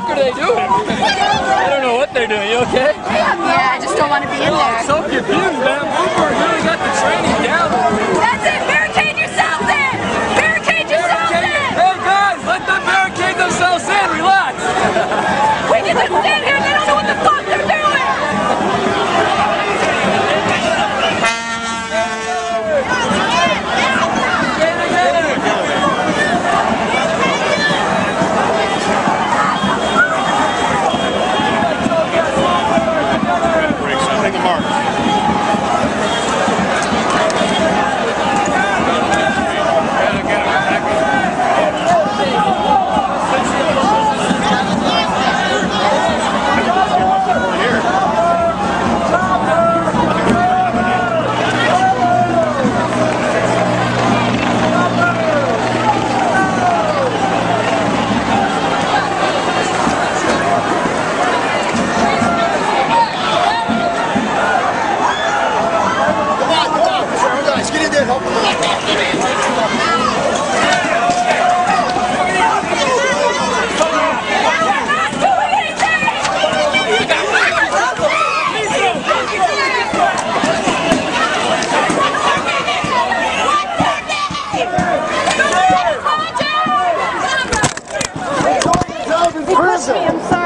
fuck are they doing? I don't know what they're doing. You okay? Yeah, I just don't want to be in there. I'm so confused, man. Bloomberg really got the training down. That's it. Barricade yourselves in. Barricade yourselves barricade. in. Hey, guys, let them barricade themselves in. Relax. we can just stand here. awesome.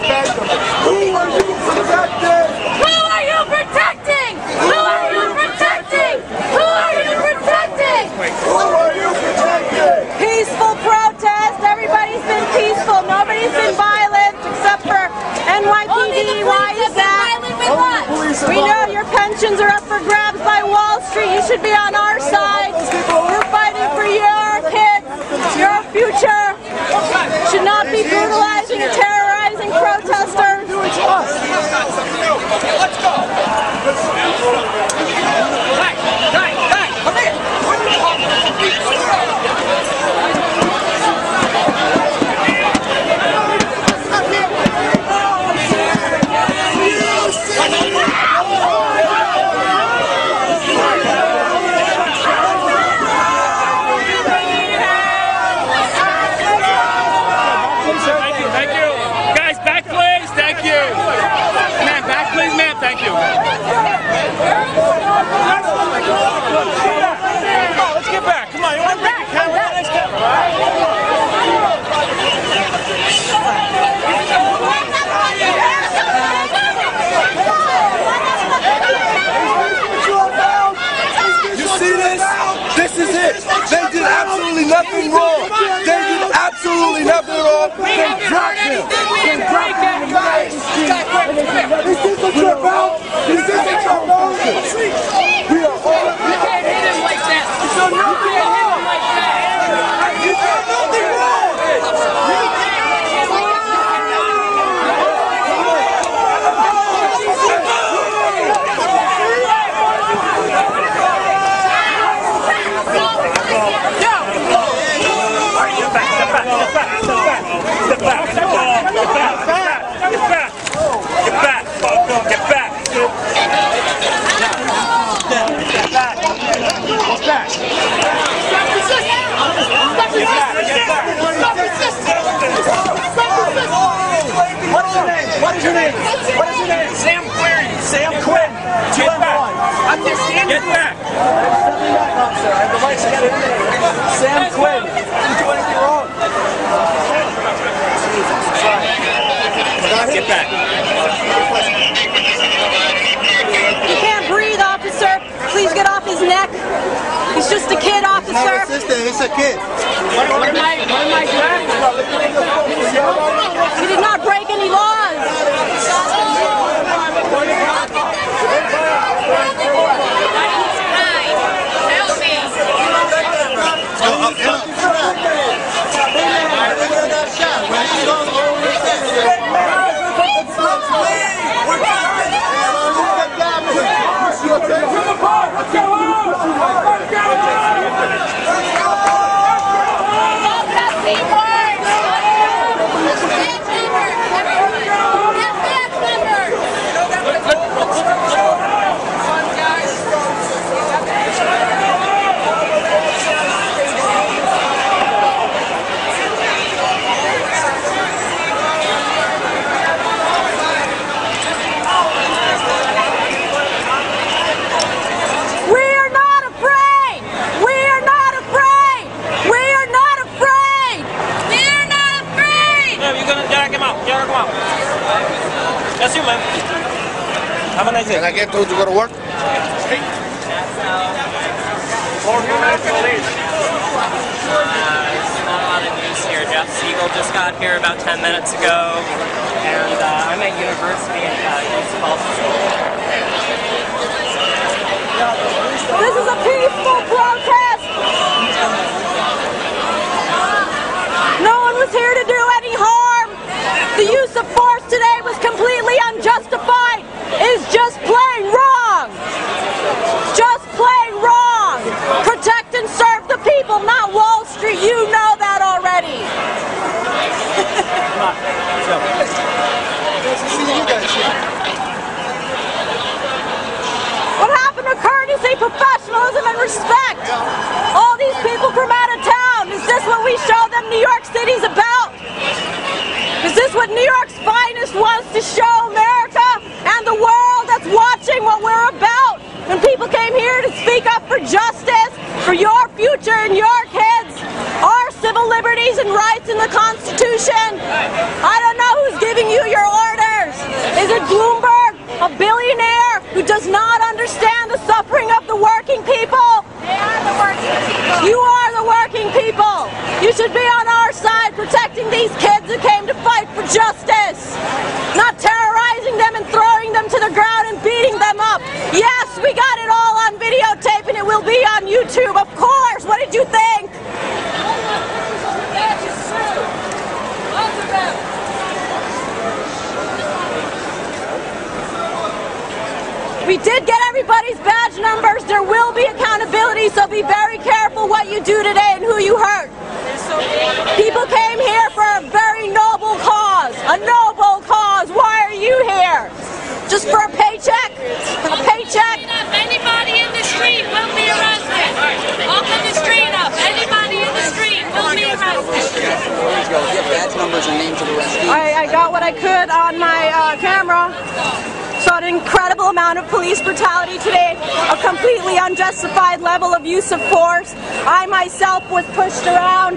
Pega. nothing wrong. They did absolutely nothing wrong. We dropped him. They dropped him in the United States. What is his name? Sam Quinn. Sam Quinn. Two Get back. One. I'm just standing Get back. Stepping back, officer. I have the lights again. Sam Quinn. Didn't do anything wrong. Jesus Christ. Get back. He can't breathe, officer. Please get off his neck. He's just a kid, officer. sister, it's a kid. What am I, what am I? He did not break any laws. We are not afraid. We are not afraid. We are not afraid. We're not afraid! Yeah, you're gonna drag him out. Drag him out. That's you, man. Have a nice Can. I get told to go to work? There's not a lot of news here. Jeff Siegel just got here about 10 minutes ago, and uh, I'm at University in uh, East Baltimore. This is a peaceful protest. No one was here to do any harm. The use of force today was completely unjustified. It's just plain wrong. Just plain wrong. Protect and serve the people, not Wall Street. You know that already. What happened to courtesy, professionalism, and respect? All these people from out of town. Is this what we show them New York City's about? Is this what New York's finest wants to show America and the world that's watching what we're about? When people came here to speak up for justice, for your future and your and rights in the Constitution. I don't know who's giving you your orders. Is it Bloomberg, a billionaire who does not understand the suffering of the working people? They are the working people. You are the working people. You should be on our side protecting these kids who came to fight for justice, not terrorizing them and throwing them to the ground and beating them up. Yes, we got it all on videotape and it will be on YouTube, of course. What did you think? We did get everybody's badge numbers. There will be accountability, so be very careful what you do today and who you hurt. People came here for a very noble cause. A noble cause. Why are you here? Just for a paycheck? A paycheck? Anybody in the street will be arrested. Open the street up. Anybody in the street will be arrested. badge numbers and names of the. I, I got what I could on my uh, camera. Saw an incredible amount of police brutality today, a completely unjustified level of use of force. I myself was pushed around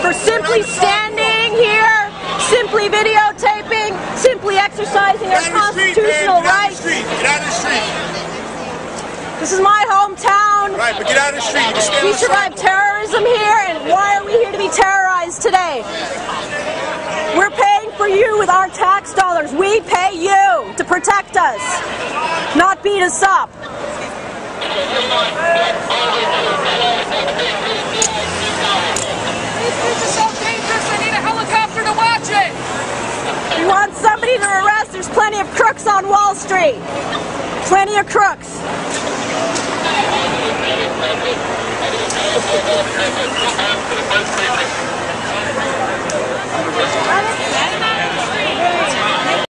for simply standing here, simply videotaping, simply exercising our constitutional Get out of rights. the street. Get out of the street. This is my hometown. Right, but get out of the street. You can stand We survived terrorism here, and why are we here to be terrorized today? We're for you with our tax dollars. We pay you to protect us, not beat us up. So dangerous. I need a helicopter to watch it. You want somebody to arrest? There's plenty of crooks on Wall Street. Plenty of crooks.